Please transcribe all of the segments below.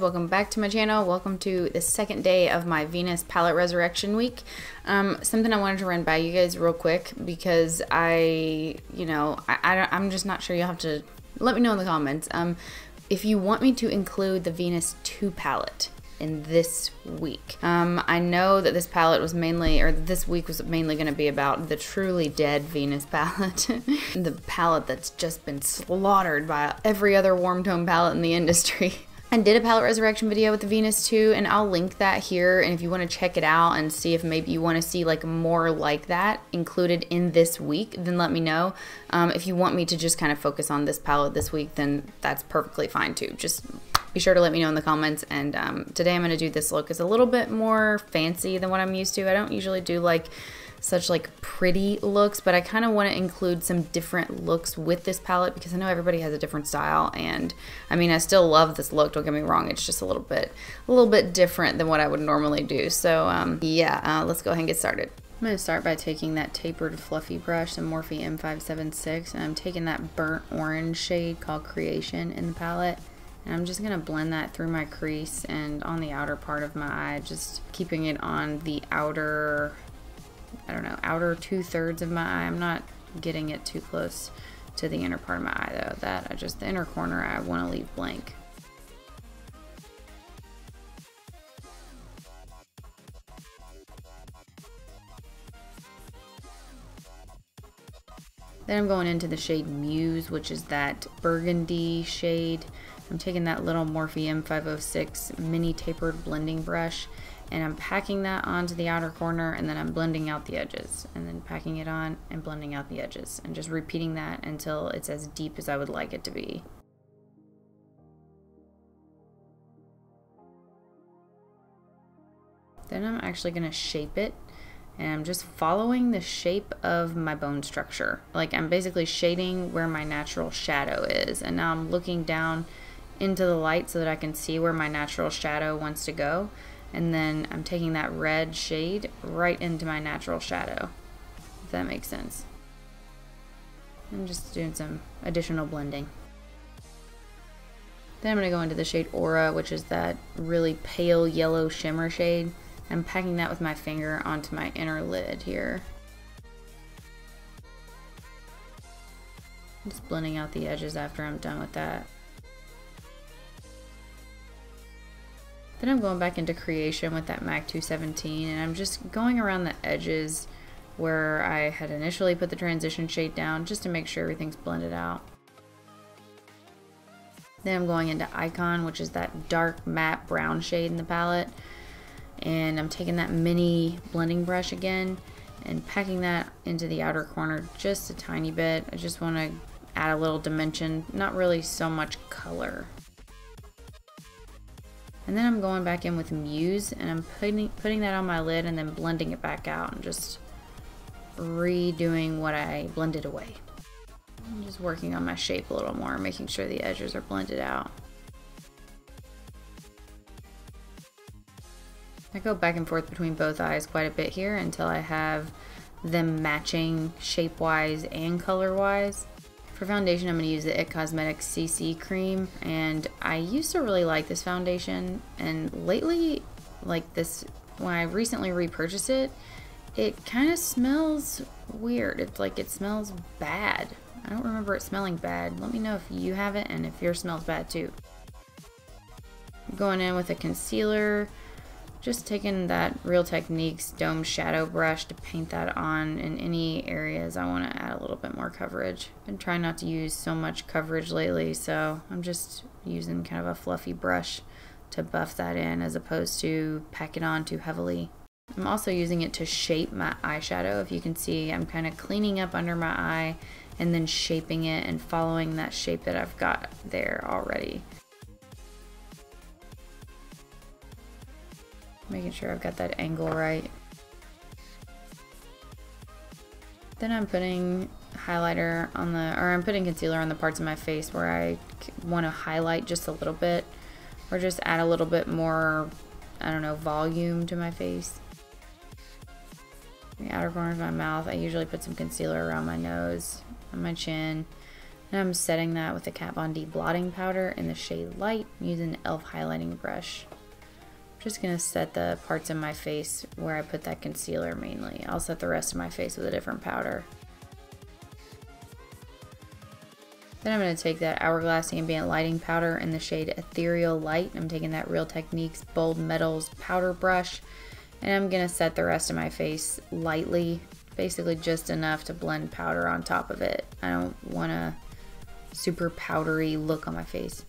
welcome back to my channel. Welcome to the second day of my Venus Palette Resurrection Week. Um, something I wanted to run by you guys real quick because I, you know, I, I I'm just not sure you'll have to let me know in the comments. Um, if you want me to include the Venus 2 palette in this week. Um, I know that this palette was mainly, or this week was mainly going to be about the truly dead Venus palette. the palette that's just been slaughtered by every other warm tone palette in the industry. I did a palette resurrection video with the Venus 2 and I'll link that here and if you want to check it out and see if maybe you want to see like more like that included in this week then let me know. Um, if you want me to just kind of focus on this palette this week then that's perfectly fine too. Just be sure to let me know in the comments. And um, today I'm going to do this look. It's a little bit more fancy than what I'm used to. I don't usually do like such like pretty looks, but I kind of want to include some different looks with this palette because I know everybody has a different style. And I mean, I still love this look. Don't get me wrong. It's just a little bit, a little bit different than what I would normally do. So um, yeah, uh, let's go ahead and get started. I'm going to start by taking that tapered fluffy brush, the Morphe M576, and I'm taking that burnt orange shade called Creation in the palette and I'm just going to blend that through my crease and on the outer part of my eye, just keeping it on the outer, I don't know, outer two thirds of my eye. I'm not getting it too close to the inner part of my eye though. That I just, the inner corner I want to leave blank. Then I'm going into the shade Muse, which is that burgundy shade. I'm taking that little Morphe M506 mini tapered blending brush and I'm packing that onto the outer corner and then I'm blending out the edges and then packing it on and blending out the edges and just repeating that until it's as deep as I would like it to be. Then I'm actually going to shape it and I'm just following the shape of my bone structure. Like I'm basically shading where my natural shadow is and now I'm looking down into the light so that I can see where my natural shadow wants to go. And then I'm taking that red shade right into my natural shadow, if that makes sense. I'm just doing some additional blending. Then I'm going to go into the shade Aura, which is that really pale yellow shimmer shade. I'm packing that with my finger onto my inner lid here. Just blending out the edges after I'm done with that. Then I'm going back into creation with that MAC 217 and I'm just going around the edges where I had initially put the transition shade down just to make sure everything's blended out. Then I'm going into Icon, which is that dark matte brown shade in the palette. And I'm taking that mini blending brush again and packing that into the outer corner just a tiny bit. I just want to add a little dimension, not really so much color. And then I'm going back in with Muse and I'm putting, putting that on my lid and then blending it back out and just redoing what I blended away. I'm just working on my shape a little more, making sure the edges are blended out. I go back and forth between both eyes quite a bit here until I have them matching shape-wise and color-wise. For foundation, I'm going to use the IT Cosmetics CC cream, and I used to really like this foundation, and lately, like this, when I recently repurchased it, it kind of smells weird. It's like it smells bad. I don't remember it smelling bad. Let me know if you have it and if yours smells bad too. Going in with a concealer, just taking that Real Techniques Dome Shadow Brush to paint that on in any areas I want to add a little bit more coverage. I've been trying not to use so much coverage lately, so I'm just using kind of a fluffy brush to buff that in as opposed to pack it on too heavily. I'm also using it to shape my eyeshadow. If you can see, I'm kind of cleaning up under my eye and then shaping it and following that shape that I've got there already. Making sure I've got that angle right. Then I'm putting highlighter on the, or I'm putting concealer on the parts of my face where I want to highlight just a little bit or just add a little bit more, I don't know, volume to my face. The outer corner of my mouth, I usually put some concealer around my nose, on my chin, And I'm setting that with the Kat Von D blotting powder in the shade Light using the e.l.f. highlighting brush. I'm just to set the parts of my face where I put that concealer mainly. I'll set the rest of my face with a different powder. Then I'm going to take that Hourglass Ambient Lighting Powder in the shade Ethereal Light. I'm taking that Real Techniques Bold Metals powder brush and I'm going to set the rest of my face lightly, basically just enough to blend powder on top of it. I don't want a super powdery look on my face.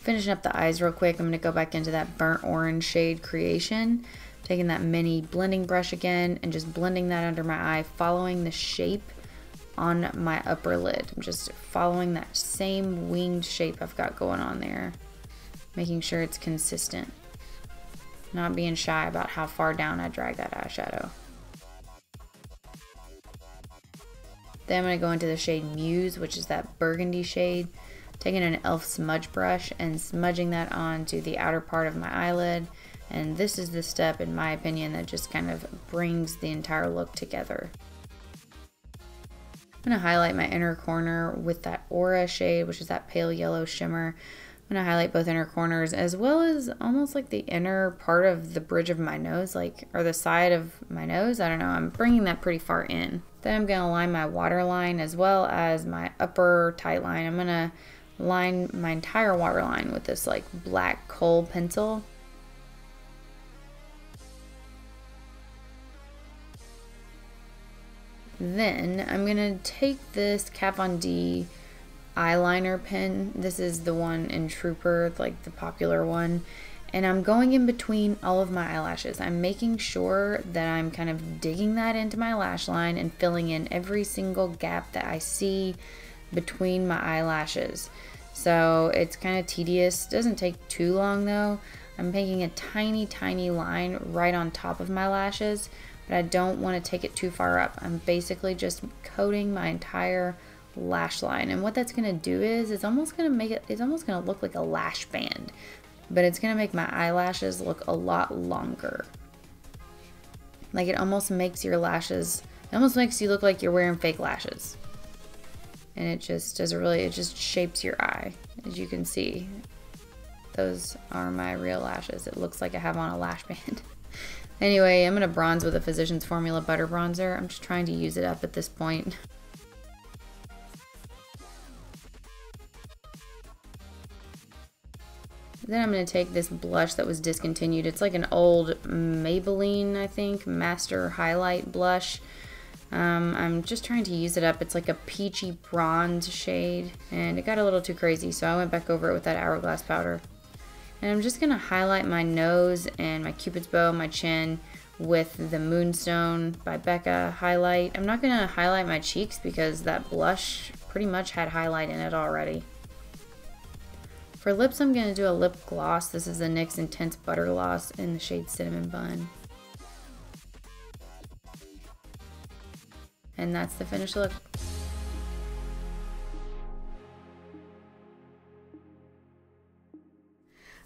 Finishing up the eyes real quick, I'm going to go back into that burnt orange shade creation. Taking that mini blending brush again and just blending that under my eye, following the shape on my upper lid. I'm just following that same winged shape I've got going on there, making sure it's consistent. Not being shy about how far down I drag that eyeshadow. Then I'm going to go into the shade Muse, which is that burgundy shade. Taking an e.l.f. smudge brush and smudging that onto the outer part of my eyelid. And this is the step, in my opinion, that just kind of brings the entire look together. I'm going to highlight my inner corner with that Aura shade, which is that pale yellow shimmer. I'm going to highlight both inner corners as well as almost like the inner part of the bridge of my nose, like, or the side of my nose. I don't know. I'm bringing that pretty far in. Then I'm going to line my waterline as well as my upper tight line. I'm going to line my entire waterline with this like black kohl pencil. Then I'm to take this Kat Von D eyeliner pen. This is the one in Trooper, like the popular one. And I'm going in between all of my eyelashes. I'm making sure that I'm kind of digging that into my lash line and filling in every single gap that I see between my eyelashes. So it's kind of tedious. Doesn't take too long though. I'm making a tiny, tiny line right on top of my lashes but I don't want to take it too far up. I'm basically just coating my entire lash line. And what that's going to do is it's almost going to make it, it's almost going to look like a lash band, but it's going to make my eyelashes look a lot longer. Like it almost makes your lashes, it almost makes you look like you're wearing fake lashes. And it just does a really, it just shapes your eye. As you can see, those are my real lashes. It looks like I have on a lash band. Anyway, I'm to bronze with a Physicians Formula Butter Bronzer. I'm just trying to use it up at this point. Then I'm going to take this blush that was discontinued. It's like an old Maybelline, I think, Master Highlight Blush. Um, I'm just trying to use it up. It's like a peachy bronze shade, and it got a little too crazy, so I went back over it with that Hourglass powder. And I'm just to highlight my nose and my cupid's bow, my chin with the Moonstone by Becca highlight. I'm not to highlight my cheeks because that blush pretty much had highlight in it already. For lips, I'm to do a lip gloss. This is the NYX Intense Butter Gloss in the shade Cinnamon Bun. And that's the finished look.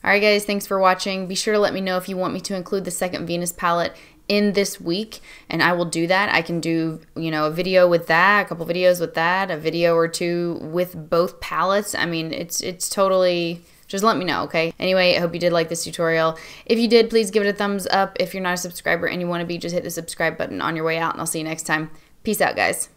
Alright guys, thanks for watching. Be sure to let me know if you want me to include the second Venus palette in this week and I will do that. I can do, you know, a video with that, a couple videos with that, a video or two with both palettes. I mean, it's it's totally just let me know, okay? Anyway, I hope you did like this tutorial. If you did, please give it a thumbs up. If you're not a subscriber and you want to be, just hit the subscribe button on your way out and I'll see you next time. Peace out, guys.